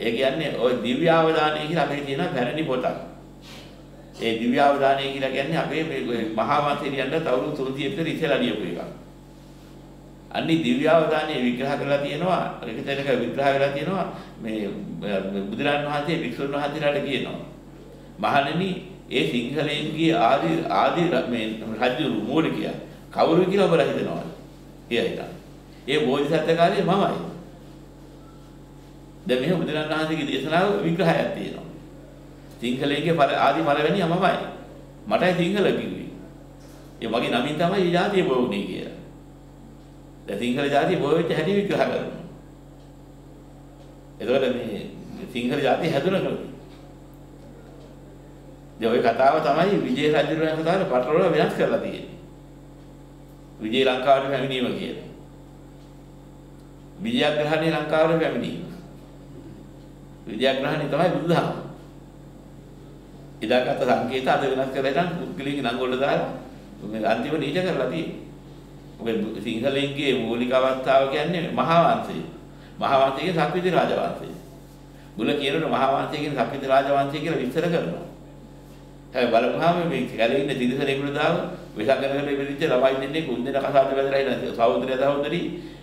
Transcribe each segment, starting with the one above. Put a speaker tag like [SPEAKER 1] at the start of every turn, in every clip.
[SPEAKER 1] ඒ කියන්නේ ওই දිව්‍යාවදානය කියලා අපේ තියෙන පැරණි පොතක්. ඒ දිව්‍යාවදානය කියලා කියන්නේ අපේ මේ මහා වංශිකයන්ට තවුරු 300 විතර ඉස්සෙල්ලා ලියපු එකක්. අන්නේ දිව්‍යාවදානය විග්‍රහ කරලා තියෙනවා ඒක තැනක විග්‍රහ කරලා තියෙනවා මේ බුදුරන් වහන්සේ වික්ෂුන් වහන්සේලාට කියනවා. මහණෙනි ඒ සිංහලයන්ගේ ආදි ආදි මේ රජු මූලිකයා කවුරු කියලා ඔබලා හිතනවද? කියලා හිතන්න. ඒ බෝධිසත්ව කාලේ මමයි. දැන් මෙහෙම බුදුරන් වහන්සේගේ දේශනාව විග්‍රහයක් තියෙනවා. සිංහලයේ ආදි පළවෙනිය මමයි. මටයි සිංහල කිව්වේ. ඒ වගේ නමින් තමයි මේ ජාතිය බෝවුනේ කියලා. දැන් සිංහල ජාතිය බෝවෙච්ච හැටි විග්‍රහ කරනවා. එතකොට මේ සිංහල ජාතිය හැදුන ක්‍රමය. දැන් ওই කතාව තමයි විජය රජුගේ කතාවේ පටලවල වෙනස් කරලා තියෙන්නේ. විජය ලංකාවට පැමිණීම කියලා. විජයග්‍රහණේ ලංකාවට පැමිණීම. විජයග්‍රහණේ තමයි බුදුදහම. ඉදාගත සංකේත අද වෙනස් කරලා ඉතින් පුද්ගලික නම් වල දාලා මේ අන්තිම නීච කරලා තියෙන්නේ. මොකද සිංහලෙන්ගේ මූලික අවස්ථාව කියන්නේ මහා වංශය. මහා වංශයේ සක්විති රාජ වංශය. මුල කියනකොට මහා වංශය කියන සක්විති රාජ වංශය කියලා විස්තර කරනවා. හැබැයි බලපුවාම මේ කැලේ ඉන්න තිරිසනෙකුට දාව විසංගනකට ඉපදිච්ච ළමයි දෙන්නේ කුන්දේන කසාද වැදලා ඉන්න සහෝදරය සහෝදරි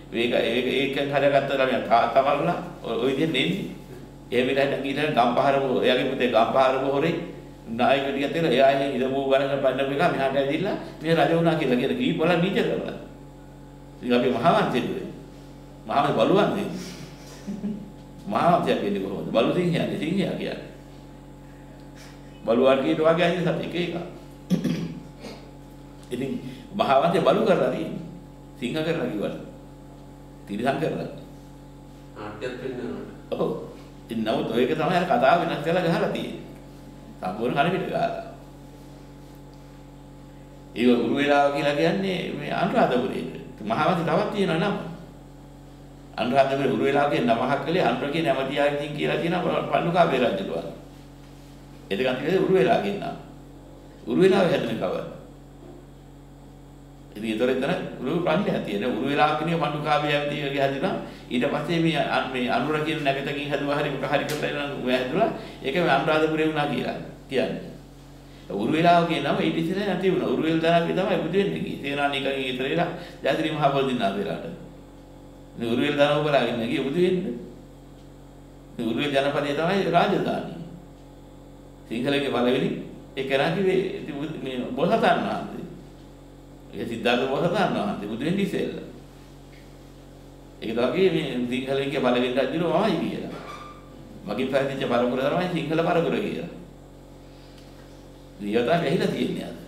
[SPEAKER 1] මේක ඒක ඒකෙන් හරගත්ත ළමයා තාත්තා මරලා ওই විදිහට නෙන්නේ. ඒ විදිහට ගිහින් ගම්පහර එයාගේ පුතේ ගම්පහර පොහොරේ නායක ටිකක් තියෙනවා එයා එහෙන් ඉදමෝ ගණන් පන්නපු එක මෙහාට ඇවිදilla මේ රජ වුණා කියලා කියන කී බල නීච කරලා. ඉතින් අපි මහවංශෙදුවේ. මහා බලුවන් දෙන්නේ. මහවංශය කියන්නේ කොහොමද? බලු සිංහයන්නේ සිංහයා කියන්නේ. බලුවන් කීට වගේ අයින් සත් එක එක. ඉතින් මහවංශය බලු කරලා තියෙන්නේ. සිංහ කරලා කිව්වට. තිරිසන් කරලා.
[SPEAKER 2] නාට්‍යයක් වෙන්නවනේ.
[SPEAKER 1] ඔව්. ඉතින් නමුත් ඔයක තමයි අර කතාව වෙනස් කරලා ගහලා තියෙන්නේ. සම්පූර්ණ කණපිට ගහලා. ඒක උරු වේලාව කියලා කියන්නේ මේ අනුරාධපුරයේ. මහවංශය තවත් තියෙනවා නම. අනුරාධපුරේ උරු වේලාව කියන නමක් කලේ අනුර කියන ඇමතියාගෙන් කියලා තියෙනවා පල්ලුකාවේ රජුලා. එතකන් තියෙන්නේ උරු වේලාව කියන නම. උරු වේලාව හැදෙන කවද? ඉතින් ඒතර එතන උරු ප්‍රශ්නයක් තියෙනවා. උරු වේලාව කියන පල්ලුකාවේ ඇමතියගේ හැදෙනවා. ඊට පස්සේ මේ මේ අනුර කියන නැගතකින් හැදුවා හරි මොක හරි කරලා එනවා හැදුවා. ඒක මේ අනුරාධපුරේ වුණා කියලා කියන්නේ. උරු වේලාව කියන නම ඊට ඉස්සෙල්ලා නැති වුණා. උරු වේල දානකේ තමයි බුදු වෙන්නේ කි. තේනානිකගේ ඉතරේලා ජාතිරි මහ බෝධිනාථ වෙලාට. මේ උරු වේල දානව බලාගෙන ගියේ බුදු වෙන්නේ. මේ උරු වේල ජනපදයේ තමයි රාජධානිය. සිංහලයේ පළවෙනි ඒ කරා කිව්වේ මේ බෝසතාණන් වහන්සේ. ඒ සිද්ධාර්ථ බෝසතාණන් වහන්සේ බුදු වෙන්නේ ඉස්සෙල්ලා. ඒක තමයි මේ සිංහලයේ පළවෙනි රජුම මමයි කියලා. මගේ පැවිදිච්ච පරපුර තමයි සිංහල පරපුර කියලා. දියතා ඇහිලා තියන්නේ අද.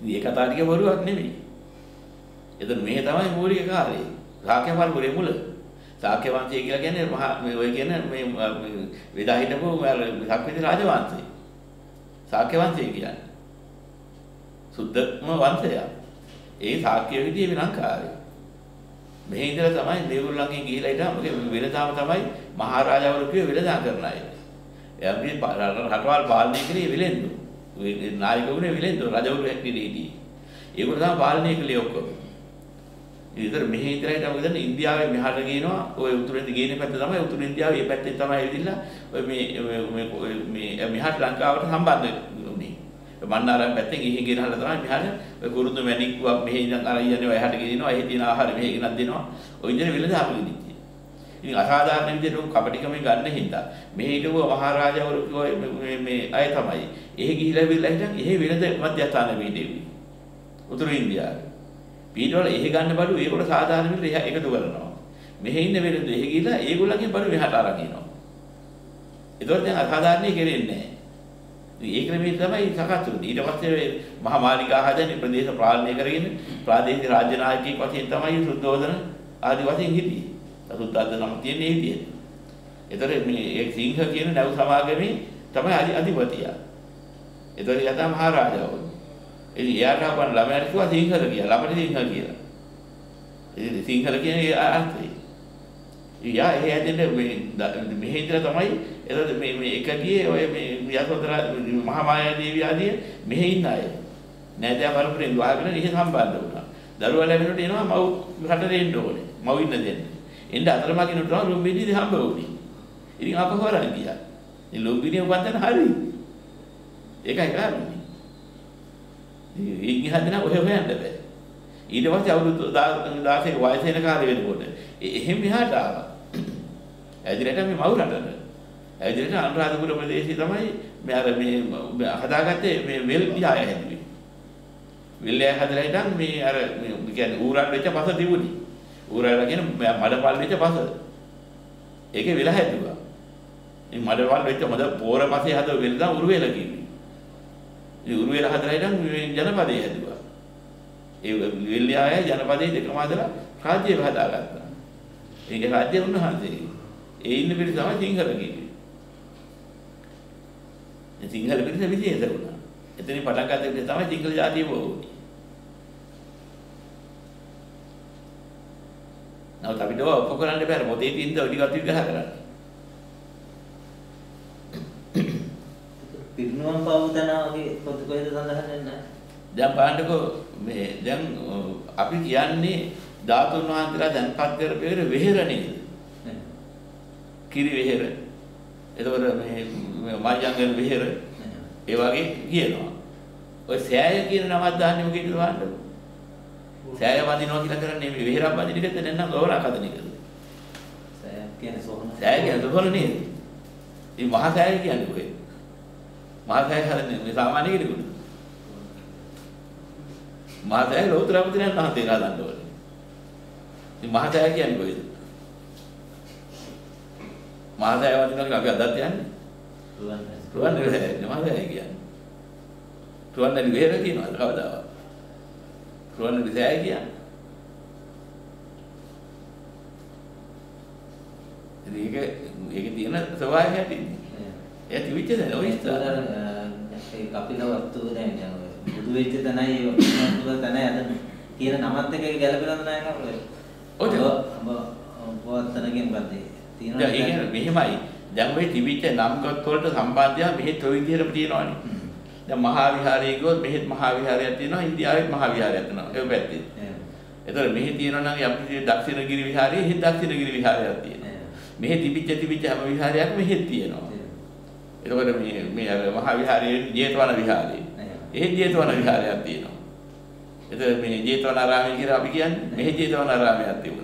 [SPEAKER 1] ඉතින් ඒ කතාව ටික බොරුවක් නෙමෙයි. එතන මේ තමයි මූලික කාර්යය. ශාක්‍ය පරපුරේ මුල. ශාක්‍ය වංශය කියලා කියන්නේ මහා මේ ඔය කියන මේ වේදා හිටපු සක්විති රාජවංශය. ශාක්‍ය වංශය කියන්නේ. සුද්ධම වංශය. ඒ ශාක්‍ය විදියේ ලංකාවේ. මෙහි ඉඳලා තමයි දේවුල්ලන්ගෙන් ගිහිලා හිටා වෙනදාම තමයි මහරජාවරු කිව්වේ වෙනදා කරන අය. එයාගේ රටවල් පාලනය කරේ විලෙන්දු. නායකවරුනේ විලෙන්දු රජවරු හැටියේදී. ඒකට තමයි පාලනය කළේ ඔක්කොම. ඉතින් මෙහි ඉඳලා හිටා මොකද ඉන්දියාවේ මෙහාට ගේනවා ඔය උතුරෙන්ද ගේන පැත්ත තමයි උතුරු ඉන්දියාවේ මේ පැත්තෙන් තමයි ඇවිදilla ඔය මේ මේ මෙහාට ලංකාවට සම්බන්ධ වුනේ. මන්නාරම් පැත්තෙන් ගිහින් ගෙනහලා තමයි මෙහාට ඔය කුරුඳු මැණික්කුවක් මෙහි ඉඳන් අර යන්නේ ඔය එහාට ගෙනිනවා එහි තියෙන ආහාර මෙහි ගෙනත් දෙනවා. ඔය ඉඳන් විලඳ අපිට ඉතින් අසාධාරණ විදිහට උන් කපටිකමෙන් ගන්න හින්දා මේ හිටපු මහරජාවරු මේ මේ අය තමයි. එහෙ ගිහිලා විලා හිටන් එහෙ වෙනද මධ්‍යස්ථාන වීදෙවි. උතුරු ඉන්දියාවේ. පීඩවල එහෙ ගන්න බඩු ඒකට සාධාරණ විදිහට එහා එකතු කරනවා. මෙහෙ ඉන්න වෙනද එහෙ ගිහිලා ඒගොල්ලන්ගේ බඩු මෙහාට අරන් එනවා. ඒතකොට දැන් අසාධාරණේ කෙරෙන්නේ නැහැ. ඒ ක්‍රමයේ තමයි සකස් වුනේ. ඊට පස්සේ මහා මාලිගා හදන්නේ ප්‍රදේශ පාලනය කරගෙන ප්‍රාදේශීය රාජ්‍ය නායකයෙක් වශයෙන් තමයි සුද්ධෝදන ආදි වශයෙන් හිටියේ. සුද්ධාද නම් තියෙන්නේ ඒ විදිහට. ඒතර මේ ඒ සිංහ කියන නැව් සමාගමේ තමයි අධි අධිපතියා. ඒතර යතා මහරජාව. ඉතින් එයාට අපන් ළමයාට කිව්වා සිංහල කියලා. ළමට සිංහ කියලා. ඉතින් සිංහල කියන්නේ ඒ අර්ථය. යා ඒ ඇදෙන්නේ මේ මෙහෙ ඉඳලා තමයි එතකොට මේ මේ එක ගියේ ඔය මේ යසෝදරා මහා මායා දේවිය ආදී මෙහෙ ඉන්න අය. නෑදෑ පරපුරෙන් වහගෙන ඉහි සම්බන්ධ වුණා. දරුවා ලැබෙනකොට එනවා මව් රටට එන්න ඕනේ. මව් ඉන්න දෙන්නේ. එන්න අතරමඟින් උටනවා ලුම්බිනිදී හම්බ වුණේ. ඉතින් අප හොරන් ගියා. ඉතින් ලුම්බිනිය උපන්දන හරි. ඒකයි කාරණේ. ඉතින් හදන ඔය හොයන්න බෑ. ඊට පස්සේ අවුරුදු 16 වයස වෙන කාලේ වෙනකොට එහෙම මෙහාට ආවා. ඇදිරට මේ මව් රටට. ඇදිරට අනුරාධපුර ප්‍රදේශයේ තමයි මේ අර මේ හදාගත්තේ මේ වෙල් දිහාය හැදුවේ. වෙල් යා හදලා ඉතින් මේ අර මේ කියන්නේ ඌරන් වෙච්ච පස තිබුණේ. ඌරන් කියන මඩපල් වෙච්ච පස. ඒකේ වෙල හැදුවා. මේ මඩපල් වෙච්ච මඩ පෝර පස්සේ හදව වෙල් දා උරු වෙල කිව්වේ. ඉතින් උරු වෙල හදලා ඉතින් මේ ජනපදයේ හැදුවා. ඒ වෙල් යාය ජනපදයේ දෙකම හදලා රාජ්‍යය හදාගත්තා. ඒක රාජ්‍ය උන්වහන්සේගේ. ඒ ඉන්න පිරිස තමයි සිංහල කිව්වේ. ඒ සිංහල පිරිස විශේෂ වුණා. එතනින් පටන් ගත්ත පිරිස තමයි සිංහල ජාතිය වුණේ. නමුත් අපිට ඔප්පු කරන්න බෑ මොතේ තියෙන දේ ටිකක් විග්‍රහ කරන්න.
[SPEAKER 3] පිරිනුවම් පවතන වගේ පොත කොහෙද සඳහන් වෙන්නේ?
[SPEAKER 1] දැන් බලන්නකෝ මේ දැන් අපි කියන්නේ ධාතුන් වහන්සේලා දැන්පත් කරපේර වෙහෙර නේද? කිරි වෙහෙර. එතකොට මේ මාජංගල් වෙහෙර ඒ වගේ කියනවා. ඔය සෑය කියන නමක් දාන්නේ මොකේද බලන්න. සෑය වදිනවා කියලා කරන්නේ මේ වෙහෙරක් වදින එකද නැත්නම් ගෝරක් හදන එකද?
[SPEAKER 3] සෑය කියන්නේ සෝහන.
[SPEAKER 1] සෑය කියන්නේ සෝහන නේද? මේ මහා සෑය කියන්නේ කොහෙද? මහා සෑය මේ සාමාන්‍ය කෙනෙකුට. මහා සෑය ලෝතර අපදිනන් මහතේ හදන්න ඕනේ. මේ මහා සෑය කියන්නේ කොහෙද? මහා සෑය වදිනවා කියලා අපි අදත් යන්නේ.
[SPEAKER 3] රුවන්වැලි
[SPEAKER 1] මහා සෑය කියන්නේ. රුවන්වැලි වෙහෙර කියනවාද කවදාවත්? රුවන්වැලි සෑය කියන්නේ. ඉතින් ඒක ඒකේ තියෙන ස්වභාවය හැටින්නේ. ඒ තිවිච්ච දේ ඔය.
[SPEAKER 3] ඒ කපිල වස්තු දැන් දැන් ඔය බුදු වෙච්ච තැනයි ඒ වස්තුව තැනයි අද කියන නමත් එක ගැලපෙනවද නැහැ නේද?
[SPEAKER 1] ඔය
[SPEAKER 3] ඔබ පවත්තනකින් බද්දේ. තියෙනවා.
[SPEAKER 1] ඒ කියන්නේ මෙහෙමයි. දැන් ඔය තිවිච්ච නම්ගත් වලට සම්බන්ධය මෙහෙත් ඔය විදිහටම තියෙනවානේ. දැන් මහා විහාරයේ ගියොත් මෙහෙත් මහා විහාරයක් තියෙනවා ඉන්දියාවෙත් මහා විහාරයක් තියෙනවා. ඒ පැත්තේ. එතකොට මෙහි තියෙනවා නම් අපි දක්ෂිණගිරි විහාරයේ හි දක්ෂිණගිරි විහාරයක් තියෙනවා. මෙහි තිබිච්ච තිබිච්ච හැම විහාරයක්ම මෙහෙත් තියෙනවා. එතකොට මේ මේ අර මහා විහාරයේ ජේතවන විහාරයේ. ඒ ජේතවන විහාරයක් තියෙනවා. එතකොට මේ ජේතවනාරාමය කියලා අපි කියන්නේ මෙහි ජේතවනාරාමයක් තිබුණා.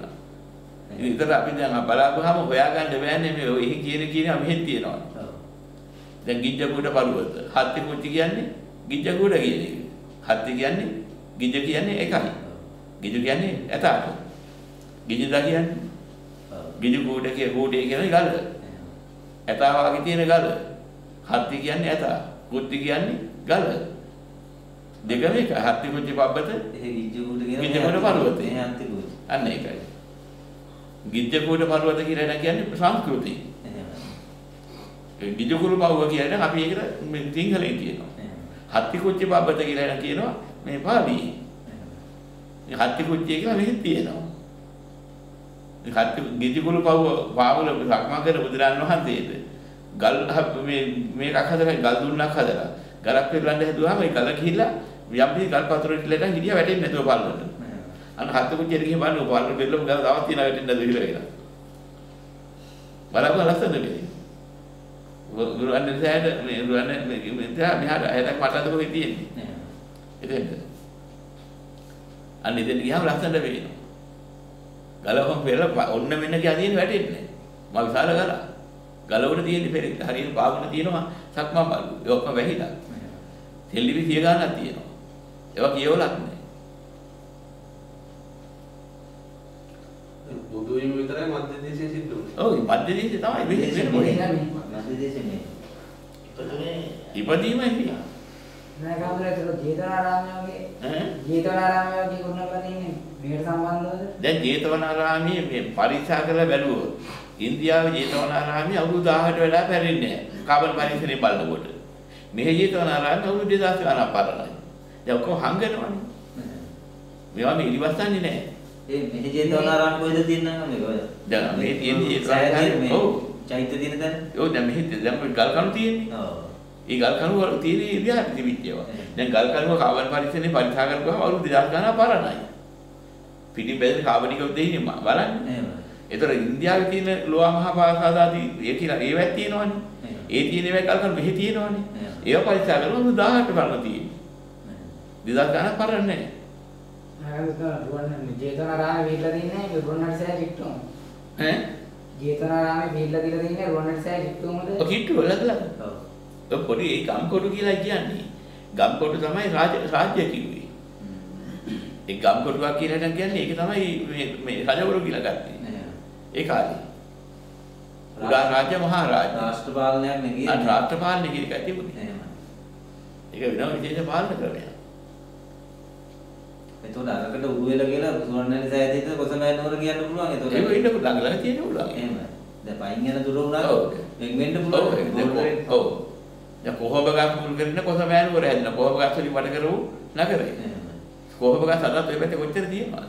[SPEAKER 1] ඉතින් විතර අපි දැන් බලාපුවාම හොයාගන්න බෑනේ මේ එහි කියන කියන මෙහෙත් තියෙනවා. දැන් ගිජ්ජකුඩ පරුවත. හත්ති කුච්චි කියන්නේ ගිජ්ජකුඩ කියන එක. හත්ති කියන්නේ ගිජ්ජ කියන්නේ එකයි. ගිජු කියන්නේ ඇතාට. ගිජුදා කියන්නේ ගිජු කූඩ කිය කූඩේ කියන ගල. ඇතා වගේ තියෙන ගල. හත්ති කියන්නේ ඇතා. කුත්ති කියන්නේ ගල. දෙකම එක. හත්ති කුච්චි පබ්බත
[SPEAKER 3] ඒ ගිජ්ජුකුඩ කියන අන්ති කුඩ.
[SPEAKER 1] අන්න ඒකයි. ගිජ්ජකුඩ පර්වත කියලා එන කියන්නේ සංස්කෘතිය.
[SPEAKER 3] එහෙම.
[SPEAKER 1] ගිජකුරු පව්ව කියන්නේ අපි ඒකට මේ සිංහලෙන් කියනවා. හත්ති කුච්චි පබ්බත කියලා එන කියනවා මේ පාලියේ. මේ හත්ති කුච්චිය කියලා මෙහෙත් තියෙනවා. මේ හත්ති ගිජකුරු පව්ව පාවල සක්මන් කර බුදුරන් වහන්සේද ගල් මේ මේකක් හදලා ගල් දුන්නක් හදලා ගලක් පෙරලන්න හැදුවාම ඒ ගල ගිහිල්ලා යම් පිළි ගල් පතුරට ඉලලා හිටියා වැටෙන්නේ නැතුව පල්ලට. අන්න හත්ති කුච්චියට ගිහින් බලන්න පල්ලට පෙරලම ගල තවත් තියෙනවා වැටෙන්නේ නැතුව ඉහිල වෙලා. බලපුවා ලස්සනද මේ? ගුරුවන්ගේ සෑයට මේ ගුරුවන්ගේ මේ මෙතන මෙහාට ඇහැට මට අද කොහෙද තියෙන්නේ? එතෙන්ද. අන්න ඉතින් ගියාම ලස්සනට පේනවා. ගලවම පෙරලා ඔන්න මෙන්න කියලා තියෙන වැටෙන්නේ. මා විශාල ගල. ගල උඩ තියෙන පෙරේ හරියට පාගුණ තියෙනවා සක්මන් බලු. ඒ ඔක්කොම වැහිලා. තෙල්ලිවි සිය ගානක් තියෙනවා. ඒවා කියවලක් නෑ.
[SPEAKER 2] බුදු වීම විතරයි මධ්‍ය දේශයේ සිද්ධ වුනේ.
[SPEAKER 1] ඔව් මධ්‍ය දේශේ තමයි වෙන්නේ වෙන මොකද?
[SPEAKER 3] මධ්‍ය දේශේ මේ.
[SPEAKER 1] ඉපදීම හිටියා.
[SPEAKER 4] නෑ කාමරේ ඒක ජේතවනාරාමයේ වගේ
[SPEAKER 1] ඈ
[SPEAKER 4] ජේතවනාරාමයේ වගේ තියෙන්නේ මේකට සම්බන්ධවද?
[SPEAKER 1] දැන් ජේතවනාරාමයේ මේ පරීක්ෂා කරලා බැලුවොත් ඉන්දියාවේ ජේතවනාරාමයේ අවුරුදු 1000ට වඩා පැරෙන්නේ නැහැ. කාබන් පරීක්ෂණය බලනකොට. මේ ජේතවනාරාමයේ අවුරුදු 2000 ගණන් පරණයි. දැන් ඔක්කොම හංගනවනේ. මේවා මේ ඉලිවස්සන්නේ නැහැ.
[SPEAKER 3] ඒ මෙහි ජේතවනාරාම කොහෙද තියෙන්නේ මේ ඔය?
[SPEAKER 1] දැන් මේ තියෙන
[SPEAKER 3] සෑය තියෙන
[SPEAKER 1] ජේතවනාරාමයේ
[SPEAKER 3] මේ
[SPEAKER 1] ඔව්.
[SPEAKER 3] චෛත්‍ය තියෙන තැන?
[SPEAKER 1] ඔව් දැන් මෙහි දැන් ගල් කණු තියෙන්නේ.
[SPEAKER 3] ඔව්.
[SPEAKER 1] ඒ ගල් කණු වල තියෙන ඉතිහාසෙ තිබිච්ච ඒවා. දැන් ගල් කණුව කාබන් පරීක්ෂණේ පරීක්ෂා කරපුවාම අවුරුදු 2000 ගණන් පරණයි. පිටින් බැලේ කාබනික දෙයිනේ බලන්න.
[SPEAKER 3] එහෙම.
[SPEAKER 1] ඒතර ඉන්දියාවේ තියෙන ලෝවා මහා පාසාදාදී ඒ කියලා ඒවත් තියෙනවනේ. ඒ තියෙන ඒවා කල්කන් මෙහි තියෙනවනේ. ඒවා පරික්ෂා කරලා 18 පරණ තියෙන්නේ.
[SPEAKER 3] එහෙම.
[SPEAKER 1] 2000 ගණන් පරණ නැහැ.
[SPEAKER 4] ජේතවනාරාමේ පිළිලා තින්නේ රුවන්වැලිසෑය කිට්ටුවම.
[SPEAKER 1] ඈ?
[SPEAKER 4] ජේතවනාරාමේ පිළිලා තියලා තින්නේ රුවන්වැලිසෑය කිට්ටුවමද?
[SPEAKER 1] ඔය කිට්ටු වලදලා.
[SPEAKER 3] ඔව්.
[SPEAKER 1] ඔය පොඩි ඒ ගම්කොටු කියලා කියන්නේ. ගම්කොටු තමයි රාජ රාජ්‍ය කිව්වේ. ඒ ගම්කොටුවක් කියලා නම් කියන්නේ ඒක තමයි මේ මේ රජවරු කියලා ගත්තේ. ඒ කාලේ. උඩා රාජ්‍ය මහා රාජ්‍ය.
[SPEAKER 3] රාෂ්ට්‍ර පාලනයක් නේ
[SPEAKER 1] අන්න
[SPEAKER 3] කියන්නේ.
[SPEAKER 1] රාජ්‍ය පාලනය එක තිබුණේ. ඒක වෙනම විශේෂ පාලන ක්‍රමයක්.
[SPEAKER 3] එතකොට අරකට උරු වෙලා කියලා සුවර්ණලි සෑදීට කොසමෑ නුවර කියන්න පුළුවන්. එතකොට
[SPEAKER 1] ඒක ඉන්න ළඟ ළඟ තියෙන උලන්.
[SPEAKER 3] එහෙම. දැන් පයින් යන දුර උනා. වෙන් වෙන්න පුළුවන්.
[SPEAKER 1] ඔව්. දැන් කොහොඹ ගස් මුල් කරගෙන කොස මෑනුවර හැදෙන කොහොඹ ගස් වලින් වට කරවු නගරේ. කොහොඹ ගස් අදත් ඔය පැත්තේ කොච්චර?
[SPEAKER 3] තියෙනවා.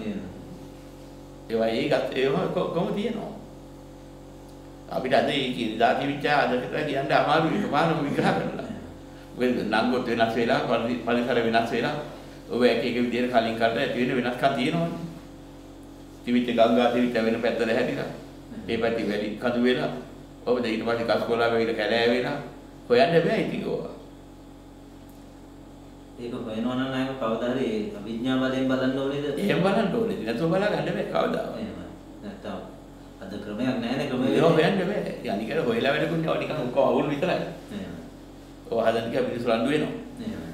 [SPEAKER 1] ඒවා ඒ ගස් ඒවා කොහොම තියෙනවා. අපිට අද මේ කිරිදාති විචා අද කියලා කියන්න අමාරුයි එකපාරම විග්‍රහ කරලා. මොකද නංගොත් වෙනස් වෙලා පරි- පරිසර වෙනස් වෙලා ඔය එක එක විදිහට කලින් කරලා ඇති වෙන වෙනස්කම් තියෙනවනේ. තිවිච්ච ගංගා තිවිච්ච වෙන පැත්තට හැදිලා. ඒ පැත්තේ වැඩි කඳු වෙලා. ඔබ ඊට පස්සේ කස්කොලා වෙයිල කැලෑ වෙලා. හොයන්න බෑ ඉතින් ඕවා.
[SPEAKER 3] ඒක හොයනවා නම් ආයෙම කවදා හරි අවිඥා බලයෙන් බලන්න ඕනේද?
[SPEAKER 1] එහෙම බලන්න ඕනේ. නැතුව බලා ගන්න බෑ කවදාවත්.
[SPEAKER 3] එහෙම. නැත්තම් අද ක්‍රමයක් නැහැ නේ ක්‍රමයක්.
[SPEAKER 1] ඒක හොයන්න බෑ. යනිකර හොයලා වැඩකුත් නෑ. නිකන් ඔක්කොම අවුල් විතරයි. ඔය හදන්න කිය මිනිස්සු රණ්ඩු වෙනවා.
[SPEAKER 3] එහෙම.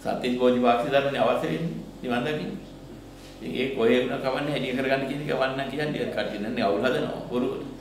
[SPEAKER 1] සත්‍ය බෝධි වාක්‍ය ධර්මනේ අවශ්‍ය වෙන්නේ. නිවන් දකින්න. ඉතින් ඒ කොහේ වුණා කවන්නේ හැටි කරගන්න කියන එක වන්න කියන්නේ කටින් නන්නේ අවුල් හදනවා. බොරුවට.